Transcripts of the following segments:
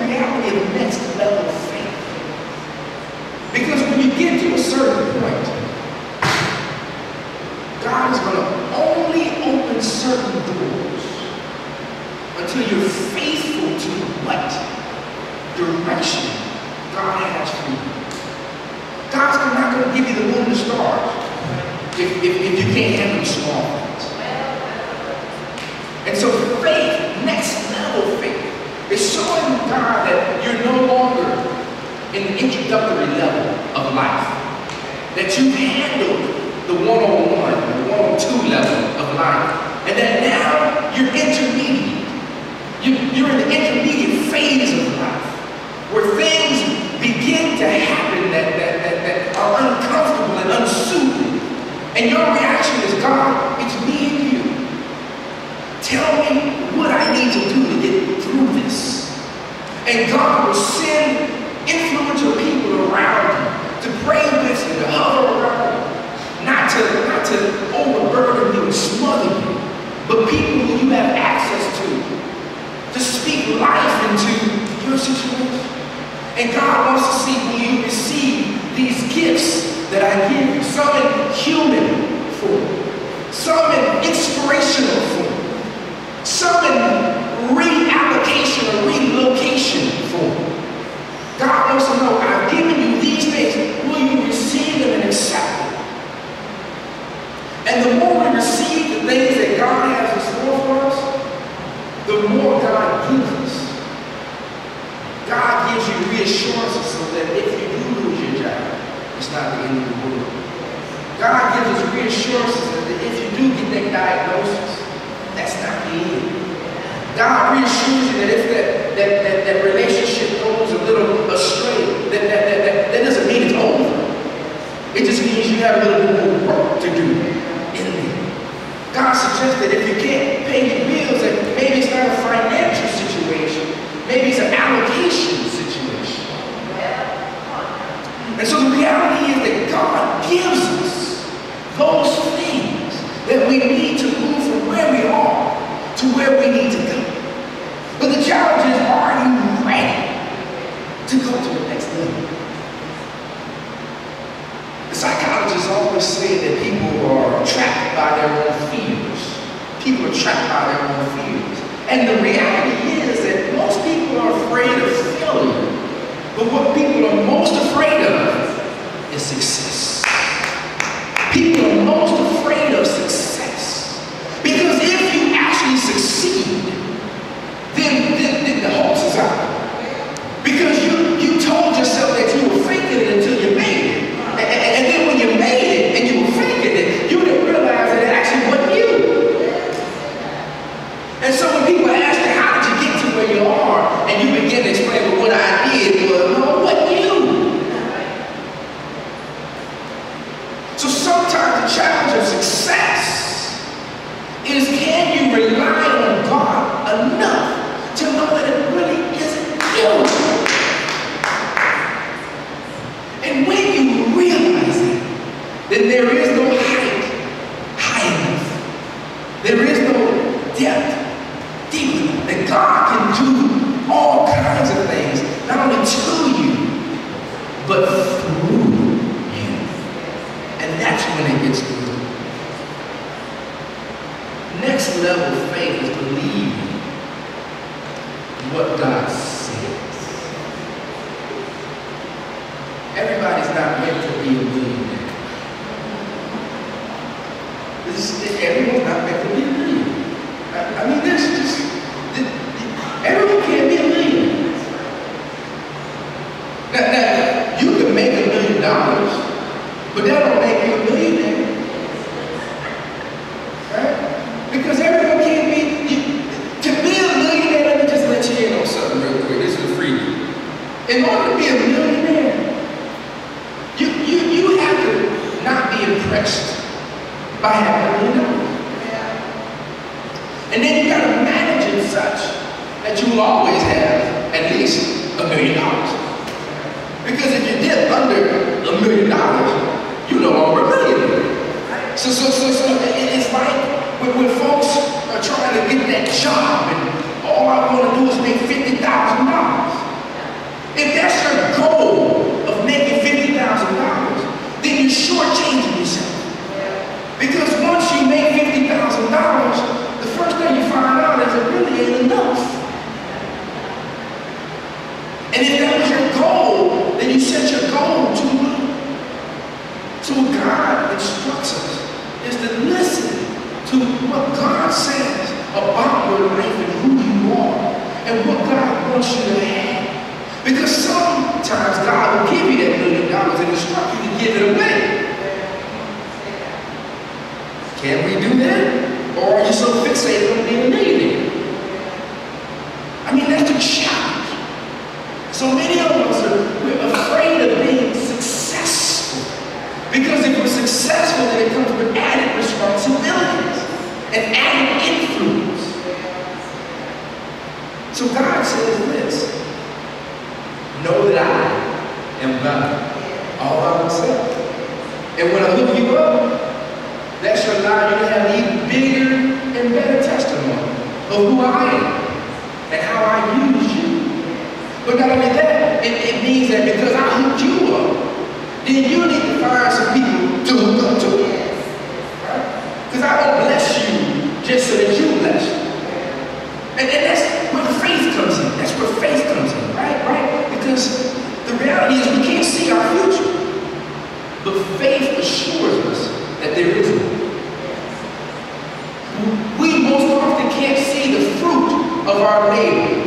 reality next level faith. Because when you get to a certain point, God is going to only open certain doors until you're faithful to what direction God has for you. God's not going to give you the moon and stars if, if, if you can't handle small things. And so faith, next level faith, is showing God that you're no longer in the introductory level of life. You've handled the one-on-one, the one-on-two level of life. And that now you're intermediate. You, you're in the intermediate phase of life where things begin to happen that, that, that, that are uncomfortable and unsoothing. And your reaction is, God, it's me and you. Tell me what I need to do to get through this. And God will send influential people around you to pray with you, to hover around you, not to, not to overburden you and smother you, but people who you have access to to speak life into your situation. And God wants to see will you receive these gifts that I give you. Some in human form, some in inspirational form, some in reallocation or relocation form. God wants to know, I've given you these things. Will you receive them and accept them? And the more we receive the things that God has in store for us, the more God gives us. God gives you reassurances so that if you do lose your job, it's not the end of the world. God gives us reassurances that if you do get that diagnosis, that's not the end. God reassures you that if that, that, that, that relationship goes a little astray, that, that, that, that, that doesn't mean it's over. It just means you have a little bit more work to do in there. God suggests that if you can't pay your bills, that maybe it's not a financial situation, maybe it's an allocation situation. And so the reality is that God gives us those we need to move from where we are to where we need to go. But the challenge is, are you ready to go to the next level? The psychologists always say that people are trapped by their own fears. People are trapped by their own fears. And the reality is that most people are afraid of failure. But what people are most afraid of is success. What God So, so, so, so it's like when, when folks are trying to get that job and all I want to do is make fifty thousand dollars. If that's your goal of making $50,000, then you're shortchanging yourself. Because once you make $50,000, the first thing you find out is it really ain't enough. And if that was your goal, then you set your goal too low. So what God instructs us is to listen to what God says about your life and who you are and what God wants you to have. Because sometimes God will give you that million dollars and instruct you to give it away. Can we do that? Or are you so fixated on being a millionaire? I mean, that's the challenge. So many of us are we're afraid of being successful. Because if we're successful, then it comes with added responsibilities and added influence. So God says this know that I am God all by myself. And when I look you up, that should allow you to have an even bigger and better testimony of who I am and how I use you. But not only that, it, it means that because I hooked you up, then you need to find some people to hook up to. Right? Because I don't bless you just so that you. And, and that's where the faith comes in. That's where faith comes in, right? Right? Because the reality is we can't see our future. But faith assures us that there is one. We most often can't see the fruit of our labor.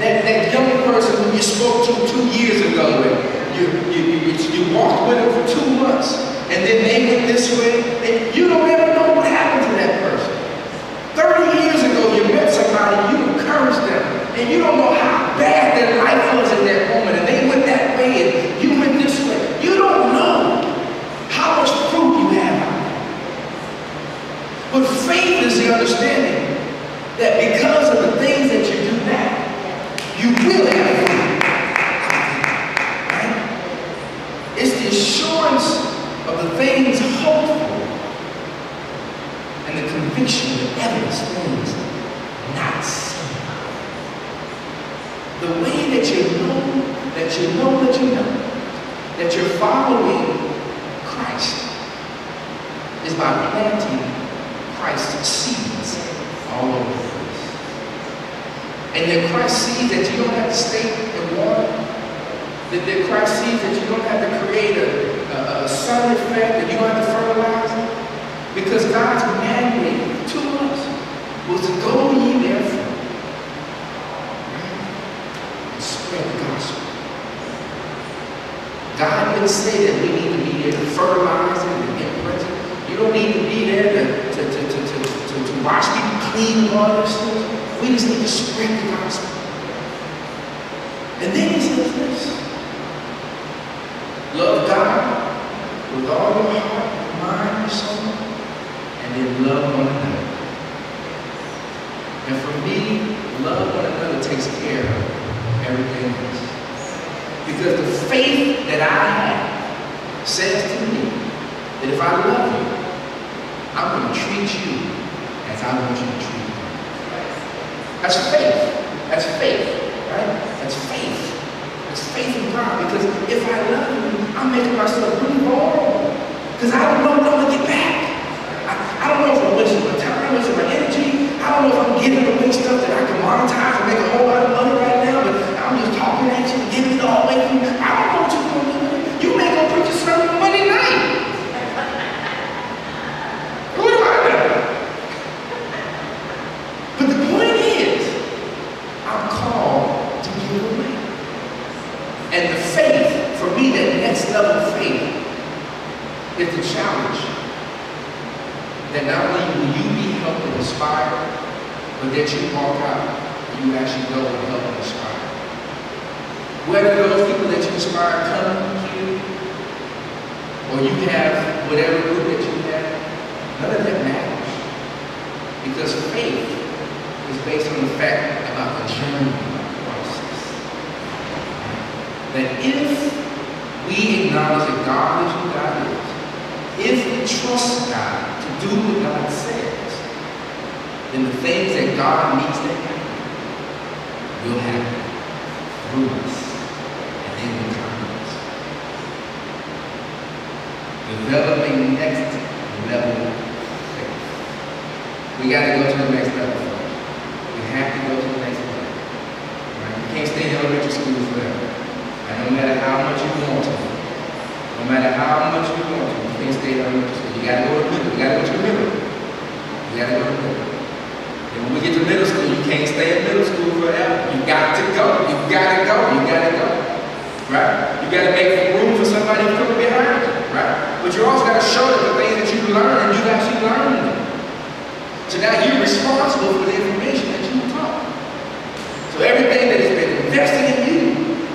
That, that young person who you spoke to two years ago, and you, you, you, you walked with them for two months, and then they went this way, and you don't ever know what happened to that person. 30 years ago, you met somebody, you encouraged them, and you don't know how bad their life was in that moment, and they went that way, and you went this way. You don't know how much fruit you have out there. But faith is the understanding that because of the things that you do now, you will have. Right? It's the assurance of the things hoped for and the conviction of evidence things not seen. The way that you know that you know that you know that you're following Christ is by planting Christ's seeds all over the. And the Christ sees that you don't have to stake and water, That, the Christ sees that you don't have to create a, a, a sun effect, that you don't have to fertilize because God's mandate to us was to go ye therefore and spread the gospel. God didn't say that we need to be there to fertilize and get present. You don't need to be there to, to, to, to, to, to, to watch people clean and all those things. We just need to spread the gospel. And then he says this. Love God with all your heart, mind, and soul, and then love one another. And for me, love one another takes care of everything else. Because the faith that I have says to me that if I love you, I'm going to treat you as I want you to treat me. That's faith. That's faith, right? That's faith. That's faith in God. Because if I love you, I'm making myself really vulnerable. Because I don't know what I'm going to get back. I, I don't know if I'm wasting my time, wasting my energy. I don't know if I'm giving away stuff that I can monetize and make a whole lot of money right now, but I'm just talking at you and giving it all away from you. I don't know what you're going to do. You may go preach a sermon on Monday night. What do I know? But the point is, I'm called to give away. And the faith, for me, that next level of faith is the challenge that not only will you be helped and inspired, but that you walk out and you actually go and help and inspire. Whether those people that you inspire come here, or you have whatever group that you have, none of that matters. Because faith is based on the fact about the journey process. That if we acknowledge that God is who God is, if we trust God to do what God says, then the things that God needs to happen will happen through us and they will turn us. Developing next level faith. We got to go to the next level. We have to go to the next level. Right? You can't stay in elementary school forever. And no matter how much you want to, no matter how much you want to, you can't stay school. You got to go to middle. You got to go to middle. You got to go to middle. And when we get to middle school, you can't stay in middle school forever. You got to go. You got to go. You got to go. Right? You got to make room for somebody come behind you. Right? But you also got to show them the things that you learned, and you actually learned them. So now you're responsible for the information that you taught. So everything that has been invested in you,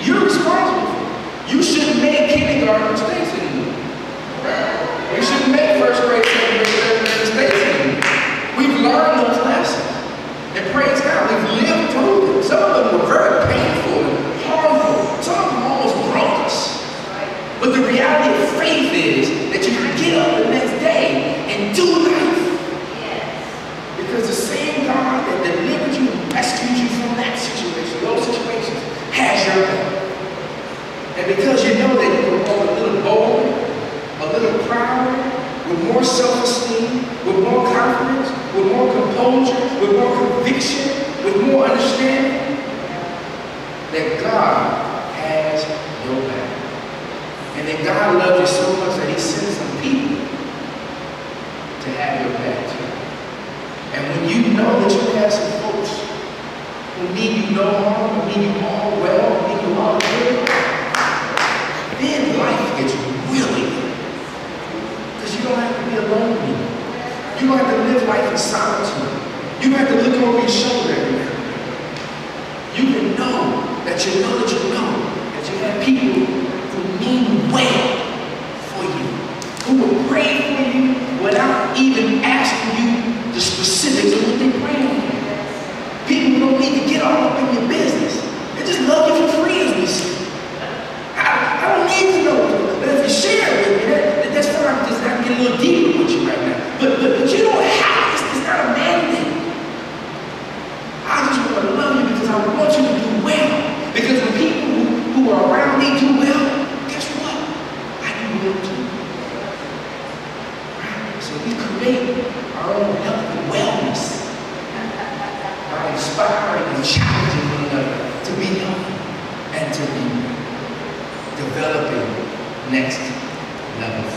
you're responsible for. You shouldn't make kindergarten mistakes anymore. You shouldn't make first grade, second grade, third grade mistakes anymore. We've learned those lessons. And praise God, we've lived through them. Some of them were very painful and harmful. Some of them almost broke us. But the reality of faith is that you can get up the next day and do life. Because the same God that delivered you and rescued you from that situation, those situations, has your back. And because you know that you can walk a little bolder, a little prouder, with more self-esteem, with more confidence, with more composure, with more conviction, with more understanding, that God has your back. And that God loves you so much that he sends some people to have your back too. And when you know that you have some folks who mean you no harm, who mean you all well, who mean you all good, then life gets really good. Because you don't have to be alone anymore. You don't have solitude. You have to look over your shoulder every day. You can know that you know that you know that you have people who mean well for you, who will pray for you without even asking you the specifics of what they pray for. People who don't need to get all up in your business. They just love you for free as we see. I, I don't need to know, but if you share it with me, that, that's fine. I'm just not get a little deeper with you right now. But, but, but you don't have, it's, it's not a mandate. I just want to love you because I want you to do well. Because when people who, who are around me do well, guess what? I do well too. Right? So we create our own health and wellness. By inspiring and challenging one another to be healthy and to be developing next level